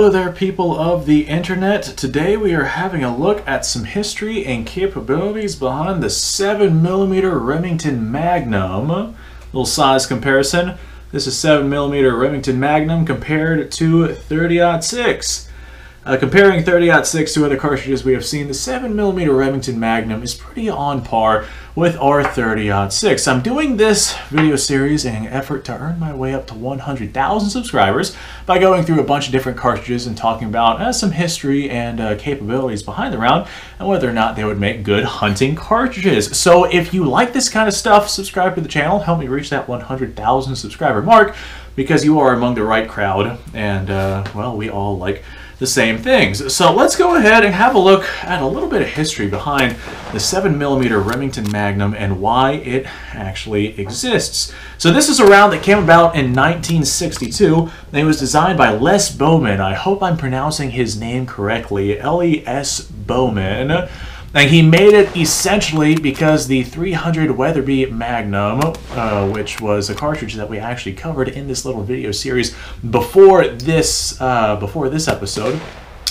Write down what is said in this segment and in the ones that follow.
Hello there, people of the internet. Today we are having a look at some history and capabilities behind the 7mm Remington Magnum. Little size comparison. This is 7mm Remington Magnum compared to 30-06. Uh, comparing 30-06 to other cartridges we have seen, the 7mm Remington Magnum is pretty on par with our 30-06. I'm doing this video series in an effort to earn my way up to 100,000 subscribers by going through a bunch of different cartridges and talking about uh, some history and uh, capabilities behind the round and whether or not they would make good hunting cartridges. So if you like this kind of stuff, subscribe to the channel, help me reach that 100,000 subscriber mark because you are among the right crowd and, uh, well, we all like the same things. So let's go ahead and have a look at a little bit of history behind the 7mm Remington Magnum and why it actually exists. So this is a round that came about in 1962 and it was designed by Les Bowman. I hope I'm pronouncing his name correctly. L-E-S Bowman. And he made it essentially because the 300 Weatherby Magnum, uh, which was a cartridge that we actually covered in this little video series before this uh, before this episode,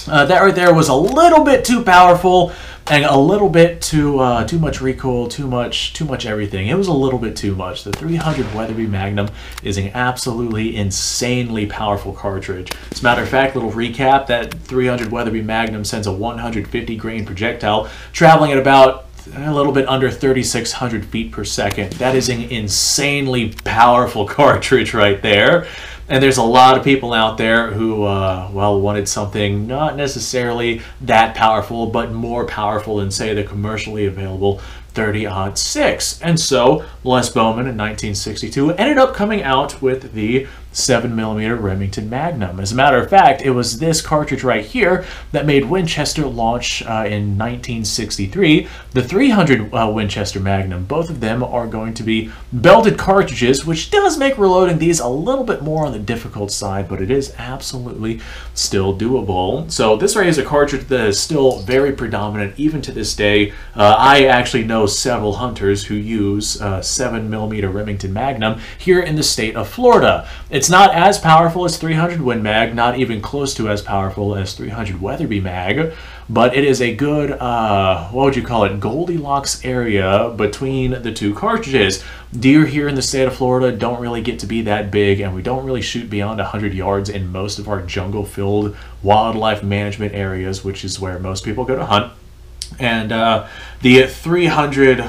uh, that right there was a little bit too powerful and a little bit too uh, too much recoil, too much too much everything. It was a little bit too much. The 300 Weatherby Magnum is an absolutely insanely powerful cartridge. As a matter of fact, little recap: that 300 Weatherby Magnum sends a 150 grain projectile traveling at about a little bit under 3,600 feet per second. That is an insanely powerful cartridge right there. And there's a lot of people out there who, uh, well, wanted something not necessarily that powerful, but more powerful than, say, the commercially available 30 odd 6. And so Les Bowman in 1962 ended up coming out with the 7mm Remington Magnum. As a matter of fact, it was this cartridge right here that made Winchester launch uh, in 1963 the 300 uh, Winchester Magnum. Both of them are going to be belted cartridges, which does make reloading these a little bit more on the difficult side, but it is absolutely still doable. So this right is a cartridge that is still very predominant even to this day. Uh, I actually know several hunters who use 7mm uh, Remington Magnum here in the state of Florida. It's not as powerful as 300 Win Mag, not even close to as powerful as 300 Weatherby Mag, but it is a good, uh, what would you call it, Goldilocks area between the two cartridges. Deer here in the state of Florida don't really get to be that big, and we don't really shoot beyond 100 yards in most of our jungle-filled wildlife management areas, which is where most people go to hunt. And uh, the 300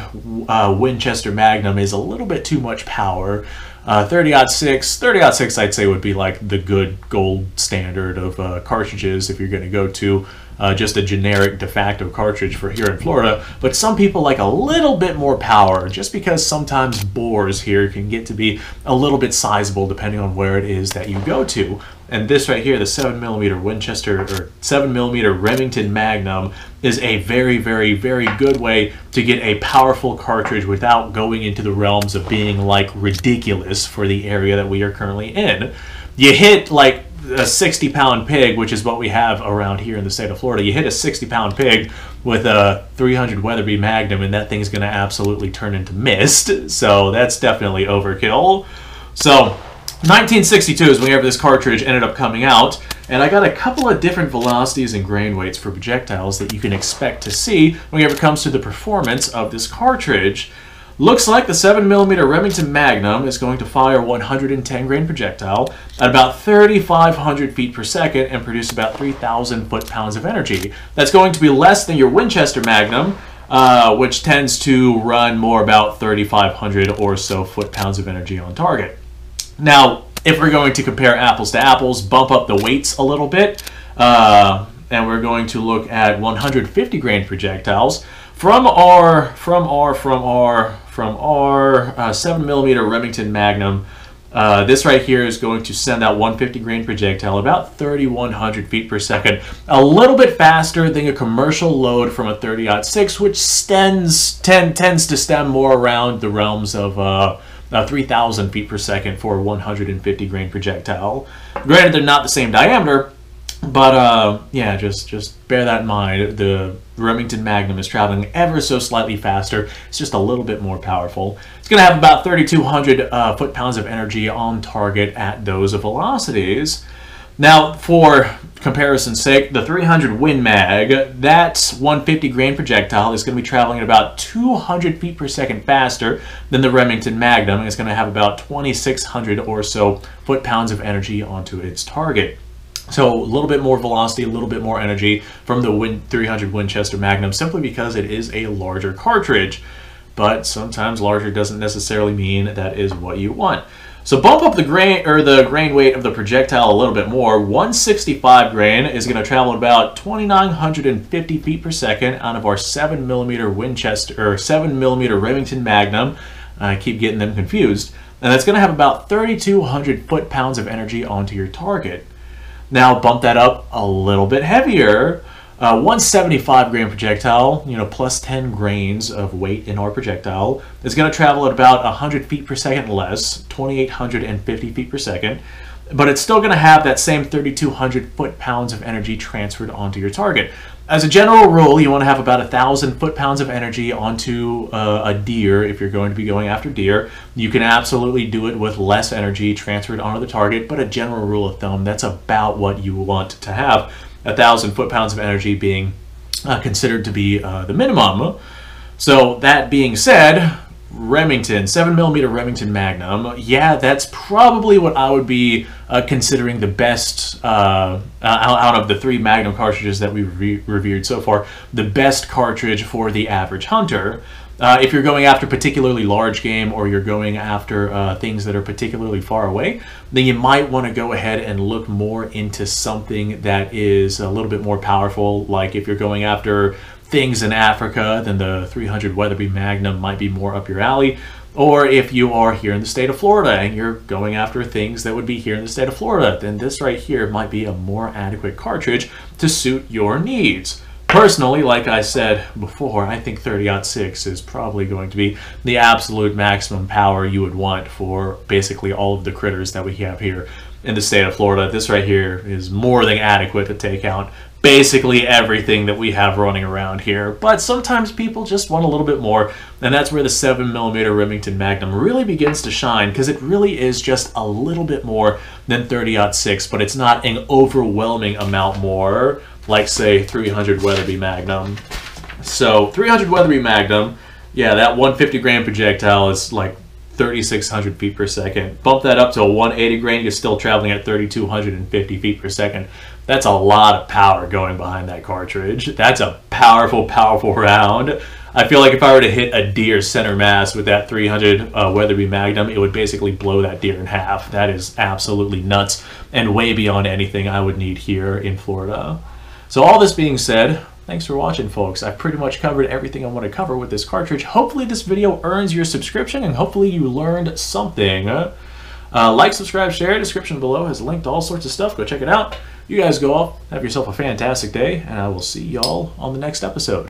uh, Winchester Magnum is a little bit too much power. Uh, 30 6, 30 6 I'd say would be like the good gold standard of uh, cartridges if you're going to go to uh, just a generic de facto cartridge for here in Florida. But some people like a little bit more power just because sometimes boars here can get to be a little bit sizable depending on where it is that you go to. And this right here, the 7mm Winchester or 7mm Remington Magnum, is a very, very, very good way to get a powerful cartridge without going into the realms of being like ridiculous for the area that we are currently in. You hit like a 60 pound pig, which is what we have around here in the state of Florida. You hit a 60 pound pig with a 300 Weatherby Magnum, and that thing's going to absolutely turn into mist. So that's definitely overkill. So 1962 is whenever this cartridge ended up coming out, and I got a couple of different velocities and grain weights for projectiles that you can expect to see whenever it comes to the performance of this cartridge. Looks like the 7mm Remington Magnum is going to fire 110 grain projectile at about 3,500 feet per second and produce about 3,000 foot-pounds of energy. That's going to be less than your Winchester Magnum, uh, which tends to run more about 3,500 or so foot-pounds of energy on target. Now, if we're going to compare apples to apples, bump up the weights a little bit, uh, and we're going to look at 150 grain projectiles from our from our from our from our uh, 7 millimeter Remington Magnum. Uh, this right here is going to send out 150 grain projectile about 3,100 feet per second, a little bit faster than a commercial load from a 30-06, which tends, tend, tends to stem more around the realms of uh, uh, 3,000 feet per second for a 150 grain projectile. Granted, they're not the same diameter, but uh, yeah, just just bear that in mind. The Remington Magnum is traveling ever so slightly faster. It's just a little bit more powerful. It's going to have about 3,200 uh, foot-pounds of energy on target at those velocities. Now, for comparison's sake, the 300 Win Mag, that 150 grain projectile is going to be traveling at about 200 feet per second faster than the Remington Magnum, it's going to have about 2,600 or so foot-pounds of energy onto its target. So a little bit more velocity, a little bit more energy from the Win 300 Winchester Magnum simply because it is a larger cartridge. But sometimes larger doesn't necessarily mean that is what you want. So bump up the grain or the grain weight of the projectile a little bit more. 165 grain is going to travel about 2,950 feet per second out of our 7 millimeter Winchester or 7 millimeter Remington Magnum. I keep getting them confused. And that's going to have about 3,200 foot-pounds of energy onto your target. Now bump that up a little bit heavier. Uh, 175 grain projectile, you know, plus 10 grains of weight in our projectile, is going to travel at about 100 feet per second less, 2,850 feet per second, but it's still going to have that same 3,200 foot-pounds of energy transferred onto your target. As a general rule, you want to have about a thousand foot-pounds of energy onto uh, a deer if you're going to be going after deer. You can absolutely do it with less energy transferred onto the target, but a general rule of thumb, that's about what you want to have a thousand foot-pounds of energy being uh, considered to be uh, the minimum. So that being said, Remington, 7mm Remington Magnum, yeah, that's probably what I would be uh, considering the best, uh, out of the three Magnum cartridges that we've re reviewed so far, the best cartridge for the average hunter. Uh, if you're going after particularly large game or you're going after uh, things that are particularly far away, then you might want to go ahead and look more into something that is a little bit more powerful. Like if you're going after things in Africa, then the 300 Weatherby Magnum might be more up your alley. Or if you are here in the state of Florida and you're going after things that would be here in the state of Florida, then this right here might be a more adequate cartridge to suit your needs. Personally, like I said before, I think 30-06 is probably going to be the absolute maximum power you would want for basically all of the critters that we have here in the state of Florida. This right here is more than adequate to take out basically everything that we have running around here. But sometimes people just want a little bit more, and that's where the 7mm Remington Magnum really begins to shine, because it really is just a little bit more than 30-06, but it's not an overwhelming amount more like say 300 Weatherby Magnum. So 300 Weatherby Magnum, yeah, that 150 gram projectile is like 3,600 feet per second. Bump that up to a 180 grain, you're still traveling at 3,250 feet per second. That's a lot of power going behind that cartridge. That's a powerful, powerful round. I feel like if I were to hit a deer center mass with that 300 uh, Weatherby Magnum, it would basically blow that deer in half. That is absolutely nuts and way beyond anything I would need here in Florida. So all this being said, thanks for watching folks. I've pretty much covered everything I want to cover with this cartridge. Hopefully this video earns your subscription and hopefully you learned something. Uh, like, subscribe, share. Description below has linked all sorts of stuff. Go check it out. You guys go off, have yourself a fantastic day, and I will see y'all on the next episode.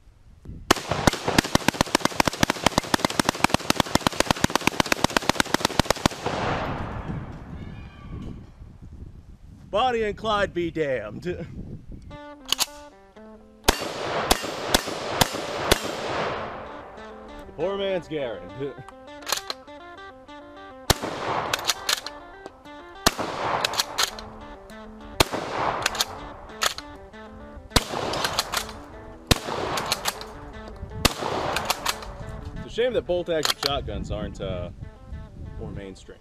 Bonnie and Clyde be damned. poor man's Garrett. shame that bolt action shotguns aren't uh, more mainstream.